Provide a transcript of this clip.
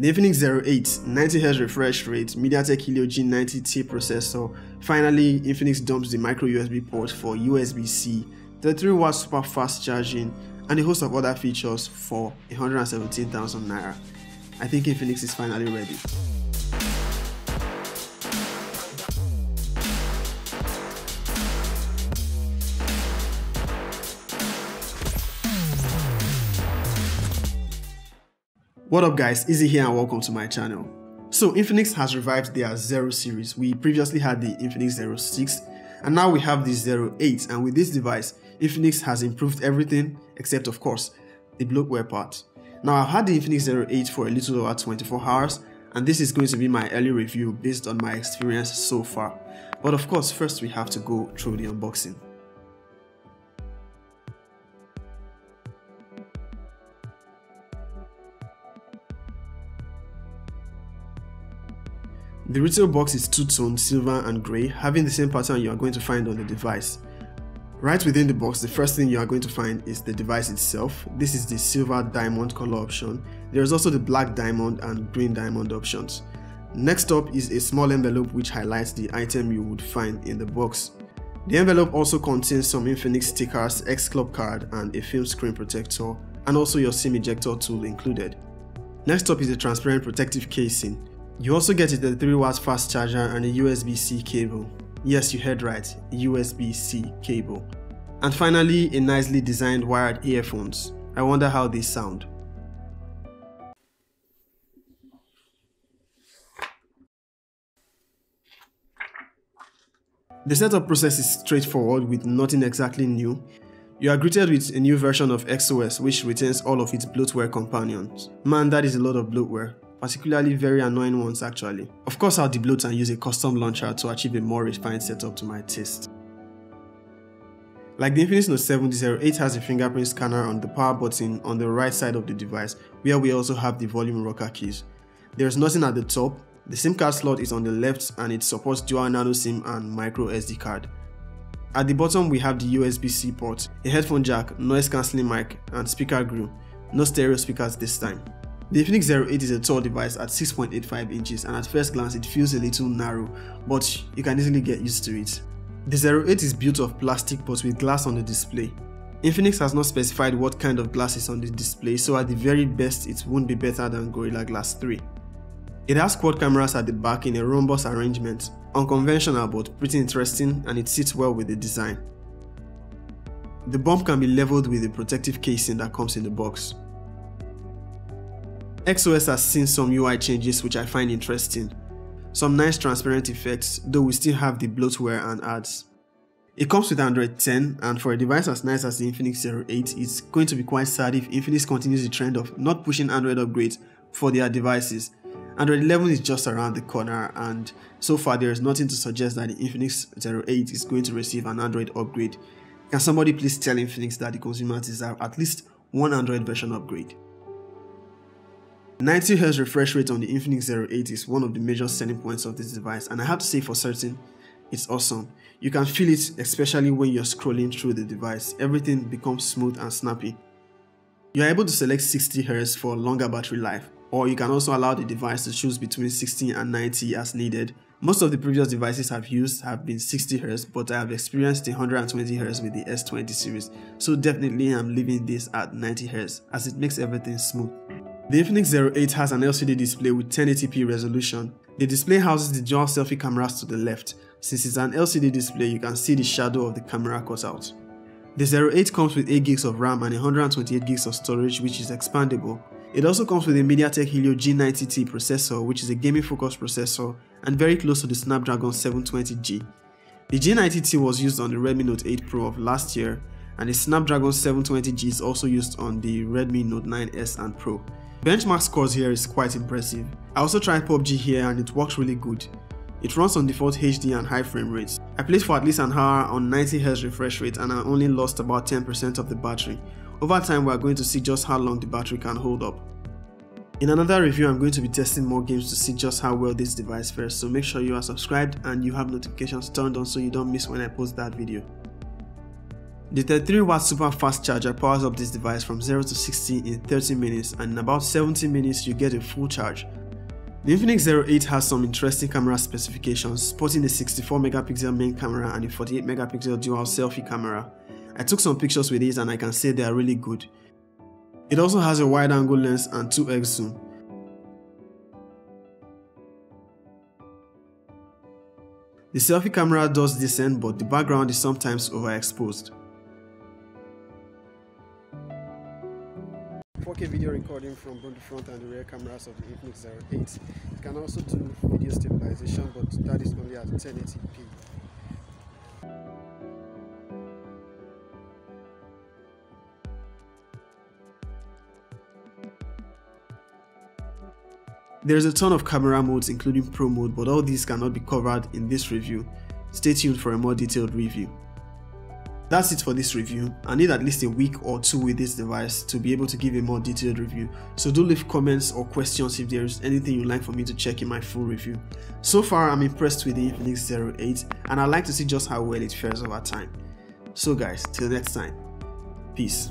The Infinix Zero 8 90Hz refresh rate, MediaTek Helio G90T processor, finally Infinix dumps the micro USB port for USB-C, 33 watt super fast charging, and a host of other features for 117,000 Naira. I think Infinix is finally ready. What up guys, Izzi here and welcome to my channel. So Infinix has revived their Zero series. We previously had the Infinix Zero 6 and now we have the Zero 8 and with this device, Infinix has improved everything except of course, the bloatware part. Now I've had the Infinix Zero 8 for a little over 24 hours and this is going to be my early review based on my experience so far. But of course, first we have to go through the unboxing. The retail box is two-tone silver and grey, having the same pattern you are going to find on the device. Right within the box, the first thing you are going to find is the device itself. This is the silver diamond color option. There is also the black diamond and green diamond options. Next up is a small envelope which highlights the item you would find in the box. The envelope also contains some Infinix stickers, X-Club card and a film screen protector and also your SIM ejector tool included. Next up is a transparent protective casing. You also get it a 33 watts fast charger and a USB-C cable. Yes, you heard right, USB-C cable. And finally, a nicely designed wired earphones. I wonder how they sound. The setup process is straightforward with nothing exactly new. You are greeted with a new version of XOS which retains all of its bloatware companions. Man, that is a lot of bloatware particularly very annoying ones actually. Of course I'll debloat and use a custom launcher to achieve a more refined setup to my taste. Like the Infinix Note 7, the Zero 8 has a fingerprint scanner on the power button on the right side of the device where we also have the volume rocker keys. There is nothing at the top, the SIM card slot is on the left and it supports dual nano SIM and micro SD card. At the bottom we have the USB-C port, a headphone jack, noise cancelling mic and speaker grill, no stereo speakers this time. The Infinix Zero 8 is a tall device at 6.85 inches and at first glance it feels a little narrow, but you can easily get used to it. The Zero 8 is built of plastic but with glass on the display. Infinix has not specified what kind of glass is on the display so at the very best it won't be better than Gorilla Glass 3. It has quad cameras at the back in a rhombus arrangement, unconventional but pretty interesting and it sits well with the design. The bump can be leveled with the protective casing that comes in the box. XOS has seen some UI changes which I find interesting. Some nice transparent effects, though we still have the bloatware and ads. It comes with Android 10 and for a device as nice as the Infinix Zero 8, it's going to be quite sad if Infinix continues the trend of not pushing Android upgrades for their devices. Android 11 is just around the corner and so far there is nothing to suggest that the Infinix Zero 8 is going to receive an Android upgrade. Can somebody please tell Infinix that the consumers deserve at least one Android version upgrade? 90Hz refresh rate on the Infinix Zero 8 is one of the major selling points of this device and I have to say for certain, it's awesome. You can feel it especially when you're scrolling through the device, everything becomes smooth and snappy. You are able to select 60Hz for longer battery life, or you can also allow the device to choose between 60 and 90 as needed. Most of the previous devices I've used have been 60Hz, but I have experienced 120Hz with the S20 series, so definitely I'm leaving this at 90Hz as it makes everything smooth. The Infinix Zero 8 has an LCD display with 1080p resolution. The display houses the dual selfie cameras to the left. Since it's an LCD display, you can see the shadow of the camera cutout. The Zero 8 comes with 8 gigs of RAM and 128 gigs of storage which is expandable. It also comes with a MediaTek Helio G90T processor which is a gaming focused processor and very close to the Snapdragon 720G. The G90T was used on the Redmi Note 8 Pro of last year and the Snapdragon 720G is also used on the Redmi Note 9S and Pro. Benchmark scores here is quite impressive. I also tried PUBG here and it works really good. It runs on default HD and high frame rates. I played for at least an hour on 90Hz refresh rate and I only lost about 10% of the battery. Over time we are going to see just how long the battery can hold up. In another review I'm going to be testing more games to see just how well this device fares so make sure you are subscribed and you have notifications turned on so you don't miss when I post that video. The 33 watt super fast charger powers up this device from 0 to 60 in 30 minutes and in about 70 minutes you get a full charge. The Infinix Zero 8 has some interesting camera specifications, sporting a 64 megapixel main camera and a 48 megapixel dual selfie camera. I took some pictures with it and I can say they are really good. It also has a wide angle lens and 2x zoom. The selfie camera does decent but the background is sometimes overexposed. 4K video recording from both the front and the rear cameras of the Infinix Zero 8. It can also do video stabilization but that is only at 1080p. There's a ton of camera modes including Pro mode but all these cannot be covered in this review. Stay tuned for a more detailed review. That's it for this review. I need at least a week or two with this device to be able to give a more detailed review. So do leave comments or questions if there's anything you'd like for me to check in my full review. So far I'm impressed with the Infinix 8 and I'd like to see just how well it fares over time. So guys, till next time, peace.